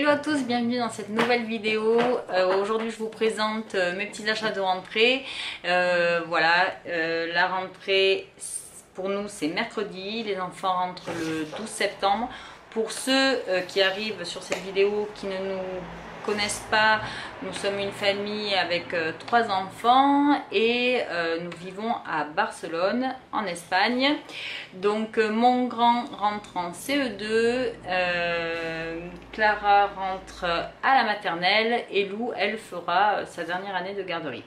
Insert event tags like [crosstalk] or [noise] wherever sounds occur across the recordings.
Hello à tous, bienvenue dans cette nouvelle vidéo. Euh, aujourd'hui je vous présente euh, mes petits achats de rentrée. Euh, voilà, la rentrée pour nous c'est mercredi, les enfants rentrent le 12 septembre. Pour ceux qui arrivent sur cette vidéo qui ne nous connaissent pas, nous sommes une famille avec euh, trois enfants et euh, nous vivons à Barcelone, en Espagne. Donc euh, mon grand rentre en CE2, Clara rentre à la maternelle et Lou, elle fera sa dernière année de garderie.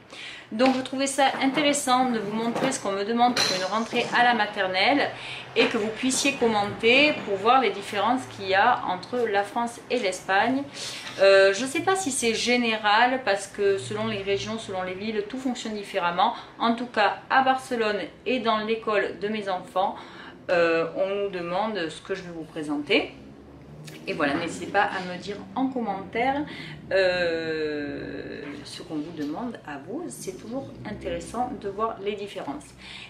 Donc je trouvais ça intéressant de vous montrer ce qu'on me demande pour une rentrée à la maternelle et que vous puissiez commenter pour voir les différences qu'il y a entre la France et l'Espagne. je ne sais pas si c'est général parce que selon les régions, selon les villes, tout fonctionne différemment. En tout cas, à Barcelone et dans l'école de mes enfants, euh, on nous demande ce que je vais vous présenter. Et voilà, n'hésitez pas à me dire en commentaire euh, ce qu'on vous demande à vous. C'est toujours intéressant de voir les différences.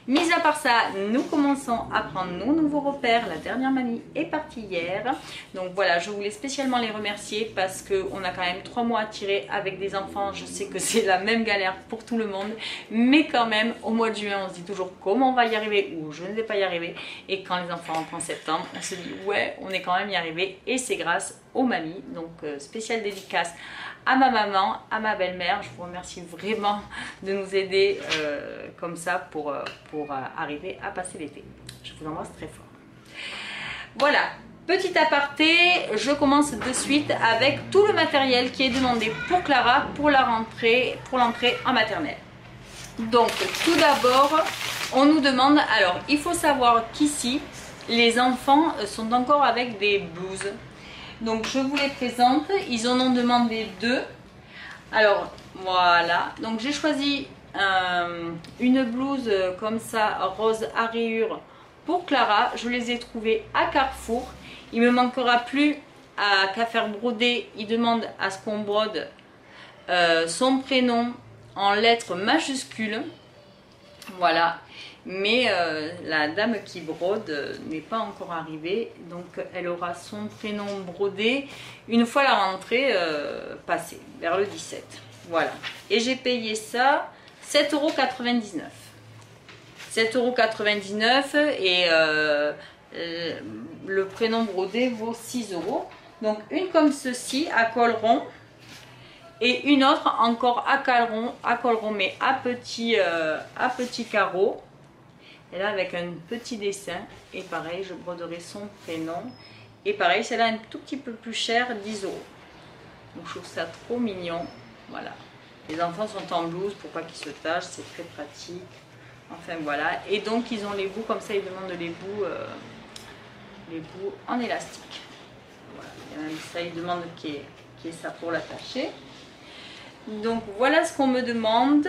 Mis à part ça, nous commençons à prendre nos nouveaux repères. La dernière mamie est partie hier. Donc voilà, je voulais spécialement les remercier parce qu'on a quand même trois mois à tirer avec des enfants. Je sais que c'est la même galère pour tout le monde. Mais quand même, au mois de juin, on se dit toujours comment on va y arriver ou je ne vais pas y arriver. Et quand les enfants rentrent en septembre, on se dit ouais, on est quand même y arrivé. Et c'est grâce aux mamies. Donc euh, spéciale dédicace à ma maman, à ma belle-mère. Je vous remercie vraiment de nous aider euh, comme ça pour, euh, pour arriver à passer l'été. Je vous embrasse très fort. Voilà, petit aparté, je commence de suite avec tout le matériel qui est demandé pour Clara pour la rentrée, pour l'entrée en maternelle. Donc tout d'abord, on nous demande, alors il faut savoir qu'ici, les enfants sont encore avec des blouses donc je vous les présente. Ils en ont demandé deux. Alors voilà. Donc j'ai choisi euh, une blouse comme ça, rose à rayures pour Clara. Je les ai trouvées à Carrefour. Il me manquera plus qu'à faire broder. Il demande à ce qu'on brode euh, son prénom en lettres majuscules. Voilà mais euh, la dame qui brode euh, n'est pas encore arrivée, donc elle aura son prénom brodé une fois la rentrée euh, passée, vers le 17. Voilà, et j'ai payé ça 7,99€. 7,99€ et le prénom brodé vaut 6 euros. Donc une comme ceci à col rond et une autre encore à col rond, à col mais à petit, à petit carreau. Et là, avec un petit dessin. Et pareil, je broderai son prénom. Et pareil, celle-là un tout petit peu plus cher, 10 euros. Donc, je trouve ça trop mignon. Voilà. Les enfants sont en blouse pour pas qu'ils se tachent. C'est très pratique. Enfin, voilà. Et donc, ils ont les bouts comme ça. Ils demandent les bouts, euh, les bouts en élastique. Voilà. Et ça, ils demandent qui est, qui est ça pour l'attacher. Donc, voilà ce qu'on me demande.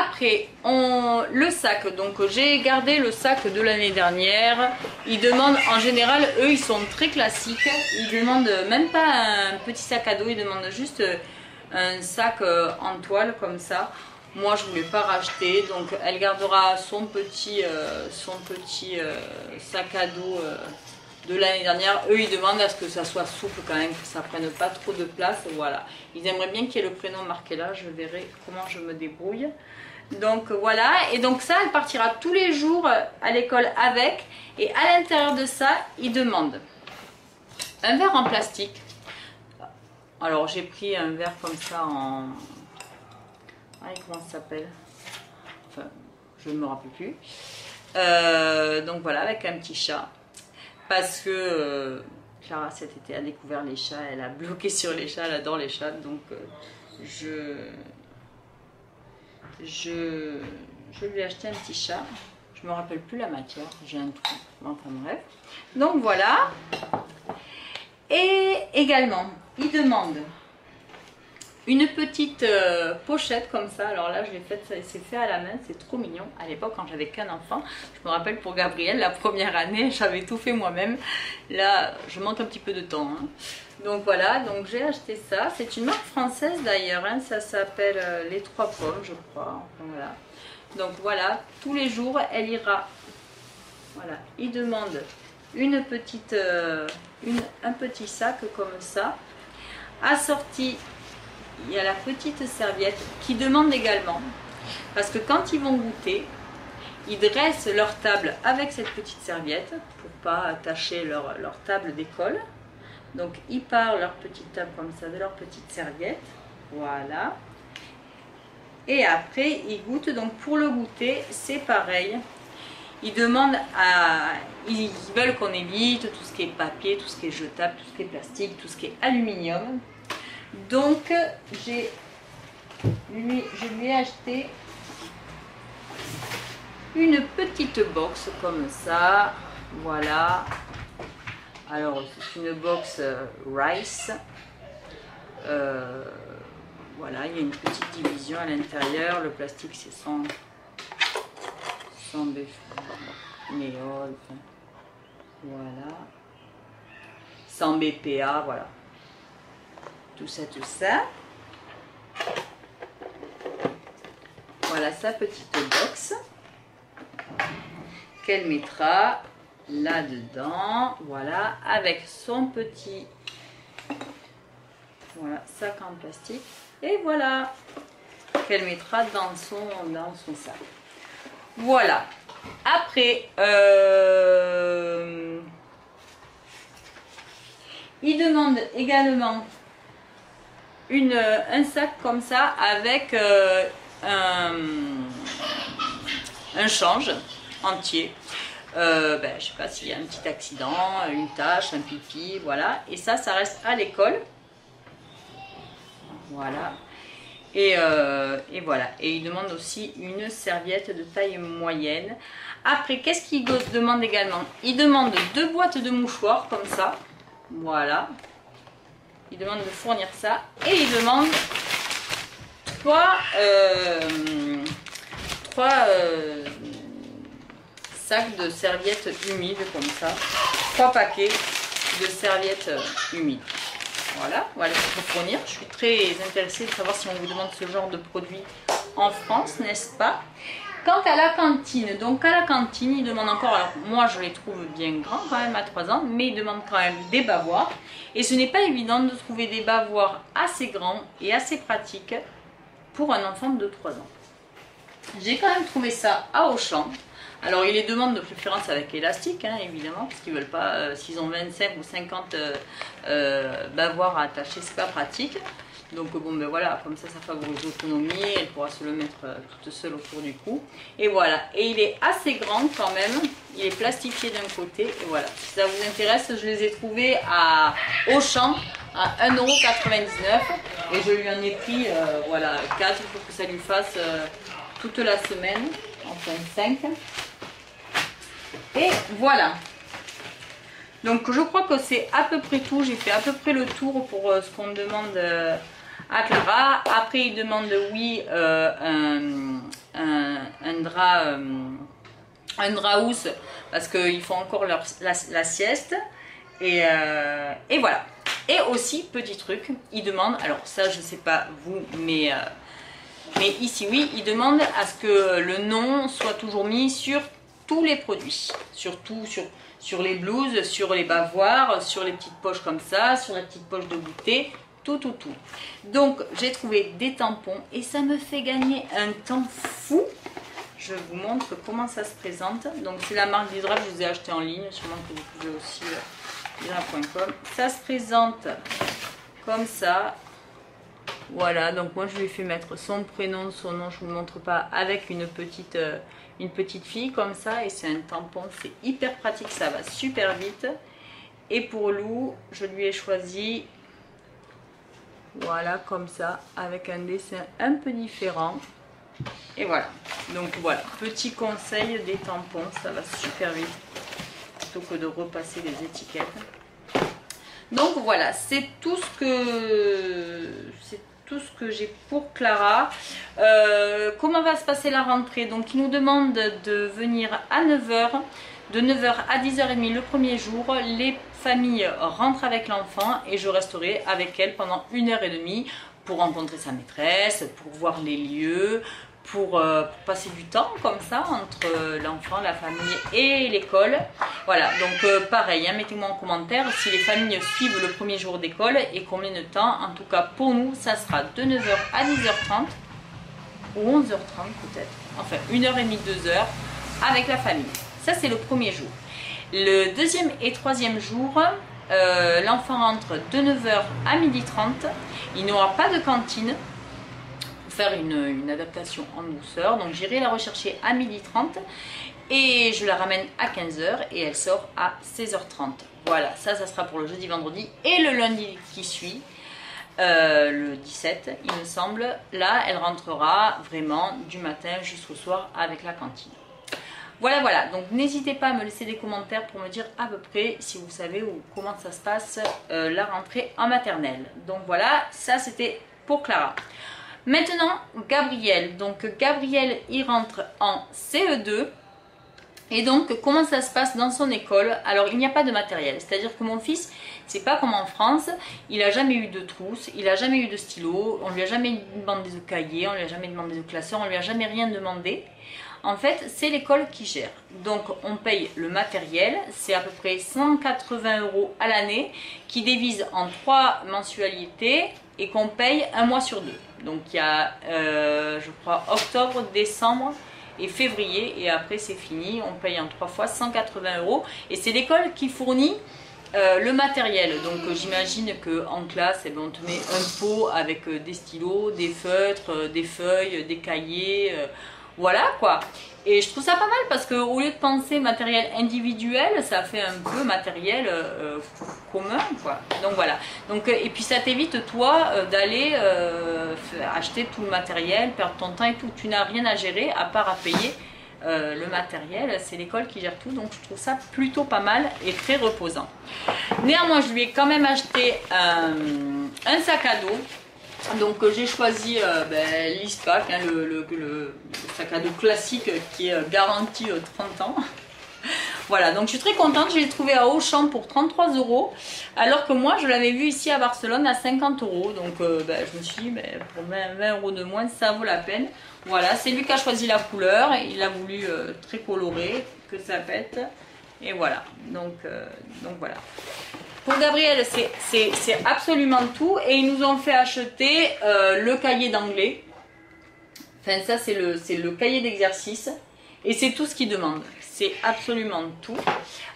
Après, le sac, donc j'ai gardé le sac de l'année dernière. Ils demandent, en général, eux, ils sont très classiques. Ils demandent même pas un petit sac à dos, ils demandent juste un sac euh, en toile comme ça. Moi, je ne voulais pas racheter, donc elle gardera son petit, euh, euh, sac à dos de l'année dernière. Eux, ils demandent à ce que ça soit souple quand même, que ça prenne pas trop de place. Voilà. Ils aimeraient bien qu'il y ait le prénom marqué là. Je verrai comment je me débrouille. Donc voilà, et donc ça, elle partira tous les jours à l'école avec. Et à l'intérieur de ça, ils demandent un verre en plastique. Alors j'ai pris un verre comme ça en... Comment ça s'appelle? Enfin, je ne me rappelle plus. Euh, donc voilà, avec un petit chat. Parce que euh, Clara cet été a découvert les chats, elle a bloqué [laughs] sur les chats, elle adore les chats. Donc euh, je je, je lui ai acheté un petit chat. Je me rappelle plus la matière, j'ai un trou. Enfin bref. Donc voilà. Et également, il demande une petite euh, pochette comme ça. Alors là, je l'ai faite, c'est fait à la main, c'est trop mignon. À l'époque, quand j'avais qu'un enfant, je me rappelle pour Gabriel, la première année, [laughs] j'avais tout fait moi-même. Là, je manque un petit peu de temps. Hein. Donc voilà, donc j'ai acheté ça. C'est une marque française d'ailleurs, hein. ça s'appelle euh, Les Trois Pommes, je crois. voilà. Donc voilà, tous les jours, elle ira. Voilà, il demande une petite, euh, une, un petit sac comme ça. Assorti, il y a la petite serviette qui demande également, parce que quand ils vont goûter, ils dressent leur table avec cette petite serviette pour pas attacher leur, leur table d'école. Donc ils partent leur petite table comme ça de leur petite serviette. Voilà. Et après, ils goûtent. Donc pour le goûter, c'est pareil. Ils demandent à. Ils veulent qu'on évite tout ce qui est papier, tout ce qui est jetable, tout ce qui est plastique, tout ce qui est aluminium. Donc je lui ai acheté une petite box comme ça. Voilà. Alors c'est une box euh, rice. Euh, voilà, il y a une petite division à l'intérieur. Le plastique, c'est sans, sans néol. Voilà. Sans BPA, voilà. Ça, tout ça. Voilà sa petite box qu'elle mettra là-dedans. Voilà, avec son petit voilà, sac en plastique. Et voilà, qu'elle mettra dans son, dans son sac. Voilà. Après, euh, il demande également une, un sac comme ça avec euh, un, change entier. Euh, ben, sais pas s'il y a un petit accident, une tâche, un pipi, voilà. Et ça, ça reste à l'école. Voilà. Euh, et, voilà. Et il demande aussi une serviette de taille moyenne. Après, qu'est-ce qu'il demande également? Il demande deux boîtes de mouchoirs comme ça. Voilà. Il demande de fournir ça. Et il demande trois, euh, trois euh, sacs de serviettes humides comme ça. Trois paquets de serviettes humides. Voilà, voilà ce qu'il fournir. Je suis très intéressée de savoir si on vous demande ce genre de produit en France, n'est-ce pas? Quant à la cantine, donc à la cantine, il demande encore, alors moi je les trouve bien grands quand même à 3 ans, mais il demande quand même des bavoirs. Et ce n'est pas évident de trouver des bavoirs assez grands et assez pratiques pour un enfant de 3 ans. J'ai quand même trouvé ça à Auchan. Alors, il les demande de préférence avec élastique, hein, évidemment, parce qu'ils veulent pas, euh, s'ils ont 25 ou 50 euh, euh, bavoirs à attacher, c'est pas pratique. Donc bon ben voilà, comme ça ça favorise l'autonomie, elle pourra se le mettre toute seule autour du cou. Et voilà, et il est assez grand quand même, il est plastifié d'un côté, et voilà. Si ça vous intéresse, je les ai trouvés à Auchan à 1,99€ et je lui en ai pris voilà 4 pour que ça lui fasse toute la semaine, enfin 5. Et voilà. Donc je crois que c'est à peu près tout. J'ai fait à peu près le tour pour euh, ce qu'on demande euh, à Clara. Après il demande oui euh, un, drap un drap housse parce qu'ils font encore leur, la, sieste. Et, et, voilà. Et aussi, petit truc, il demande, alors ça je sais pas vous, mais, mais ici oui, il demande à ce que le nom soit toujours mis sur tous les produits, surtout sur, sur les blouses, sur les bavoirs, sur les petites poches comme ça, sur la petite poche de goûter, tout, tout, tout. Donc, j'ai trouvé des tampons et ça me fait gagner un temps fou. Je vous montre comment ça se présente. Donc, c'est la marque d'Hydra, je vous ai acheté en ligne, sûrement que vous pouvez aussi euh, Ça se présente comme ça. Voilà, donc moi je lui ai fait mettre son prénom, son nom, je vous le montre pas, avec une petite, euh, une petite fille comme ça. Et c'est un tampon, c'est hyper pratique, ça va super vite. Et pour Lou, je lui ai choisi, voilà, comme ça, avec un dessin un peu différent. Et voilà, donc voilà, petit conseil des tampons, ça va super vite, plutôt que de repasser les étiquettes. Donc voilà, c'est tout ce que tout ce que j'ai pour Clara. Euh, comment va se passer la rentrée? Donc, il nous demande de venir à 9h. De 9h à 10h30 le premier jour, les familles rentrent avec l'enfant et je resterai avec elle pendant une heure et demie pour rencontrer sa maîtresse, pour voir les lieux, pour, euh, passer du temps comme ça entre l'enfant, la famille et l'école. Voilà, donc euh, pareil, hein, mettez-moi en commentaire si les familles suivent le premier jour d'école et combien de temps. En tout cas, pour nous, ça sera de 9h à 10h30 ou 11h30 peut-être. Enfin, 1h30, 2h avec la famille. Ça, c'est le premier jour. Le deuxième et troisième jour, euh, l'enfant rentre de 9h à 12h30. Il n'y aura pas de cantine pour faire une, adaptation en douceur. Donc, j'irai la rechercher à 12h30 et je la ramène à 15h et elle sort à 16h30. Voilà, ça, ça sera pour le jeudi, vendredi et le lundi qui suit. Euh, le 17, il me semble. Là, elle rentrera vraiment du matin jusqu'au soir avec la cantine. Voilà, voilà. Donc, n'hésitez pas à me laisser des commentaires pour me dire à peu près si vous savez ou comment ça se passe euh, la rentrée en maternelle. Donc, voilà, ça c'était pour Clara. Maintenant, Gabriel. Donc, Gabriel, il rentre en CE2. Et donc, comment ça se passe dans son école? Alors, il n'y a pas de matériel. C'est-à-dire que mon fils, c'est pas comme en France, il n'a jamais eu de trousse, il n'a jamais eu de stylo, on lui a jamais demandé de cahier, on lui a jamais demandé de classeur, on lui a jamais rien demandé. En fait, c'est l'école qui gère. Donc, on paye le matériel, c'est à peu près 180 euros à l'année, qui divise en trois mensualités et qu'on paye un mois sur deux. Donc, il y a, euh, je crois, octobre, décembre et février. Et après c'est fini, on paye en trois fois 180 euros. Et c'est l'école qui fournit euh, le matériel, donc euh, j'imagine qu'en classe, eh ben, on te met un pot avec des stylos, des feutres, des feuilles, des cahiers, voilà quoi. Et je trouve ça pas mal parce qu'au lieu de penser matériel individuel, ça fait un peu matériel euh, commun quoi. Donc voilà. Donc, et puis ça t'évite toi euh, d'aller euh, acheter tout le matériel, perdre ton temps et tout. Tu n'as rien à gérer à part à payer le matériel. C'est l'école qui gère tout. Donc je trouve ça plutôt pas mal et très reposant. Néanmoins, je lui ai quand même acheté un sac à dos donc euh, j'ai choisi euh, ben, l'ISPAC, hein, le, sac à dos classique qui est euh, garanti 30 ans. [laughs] voilà, donc je suis très contente, je l'ai trouvé à Auchan pour 33 euros, alors que moi je l'avais vu ici à Barcelone à 50 euros. Donc ben, je me suis dit, ben, pour 20, euros de moins, ça vaut la peine. Voilà, c'est lui qui a choisi la couleur, il a voulu très coloré, que ça pète. Et voilà, donc voilà. Pour Gabriel, c'est absolument tout. Et ils nous ont fait acheter euh, le cahier d'anglais. Enfin, ça, c'est le, le cahier d'exercice. Et c'est tout ce qu'il demande. C'est absolument tout.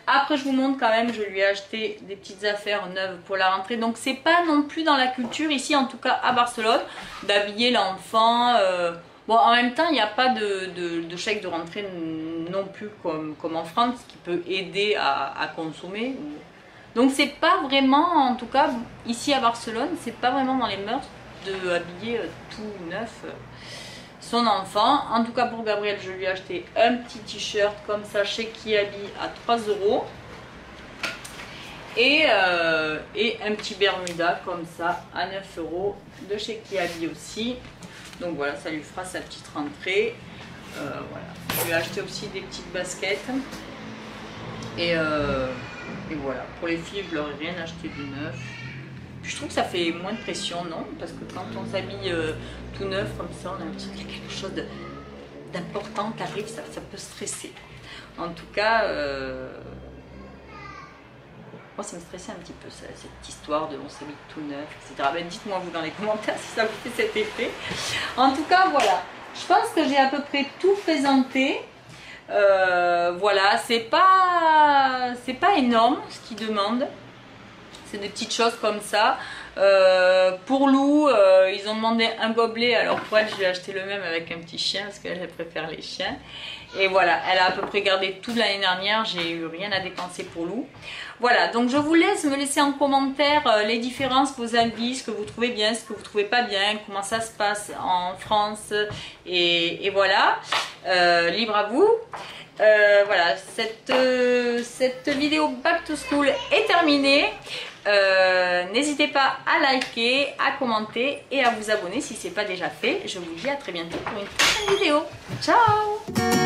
Après, je vous montre quand même, je lui ai acheté des petites affaires neuves pour la rentrée. Donc, c'est pas non plus dans la culture, ici en tout cas à Barcelone, d'habiller l'enfant. Euh, bon, en même temps, il n'y a pas de, chèque de rentrée non plus comme, comme en France, qui peut aider à consommer. Donc c'est pas vraiment, en tout cas ici à Barcelone, c'est pas vraiment dans les mœurs de habiller euh, tout neuf euh, son enfant. En tout cas pour Gabriel, je lui ai acheté un petit t-shirt comme ça chez Kiabi à 3 euros. Et, euh, et un petit Bermuda comme ça à 9 euros de chez Kiabi aussi. Donc voilà, ça lui fera sa petite rentrée. voilà. Je lui ai acheté aussi des petites baskets. Et et voilà, pour les filles, je leur ai rien acheté du neuf. je trouve que ça fait moins de pression, non? Parce que quand on s'habille euh, tout neuf comme ça, on a l'impression qu'il y a quelque chose d'important qui arrive, ça, peut stresser. En tout cas, euh, moi ça me stressait un petit peu cette histoire de on s'habille tout neuf, etc. Ben, dites-moi vous dans les [laughs] commentaires si ça vous fait cet effet. En tout cas, voilà. Je pense que j'ai à peu près tout présenté. Euh, voilà, c'est pas, c'est pas énorme ce qu'ils demandent. C'est des petites choses comme ça. Euh, pour Lou, euh, ils ont demandé un gobelet. Alors pour elle, je vais acheter le même avec un petit chien parce qu'elle préfère les chiens. Et voilà, elle a à peu près gardé toute l'année dernière. J'ai eu rien à dépenser pour Lou. Voilà, donc je vous laisse me laisser en commentaire euh, les différences, vos avis, ce que vous trouvez bien, ce que vous trouvez pas bien, comment ça se passe en France. Et, voilà, libre à vous. voilà, cette, cette vidéo Back to School est terminée. Euh, n'hésitez pas à liker, à commenter et à vous abonner si ce n'est pas déjà fait. Je vous dis à très bientôt pour une prochaine vidéo. Ciao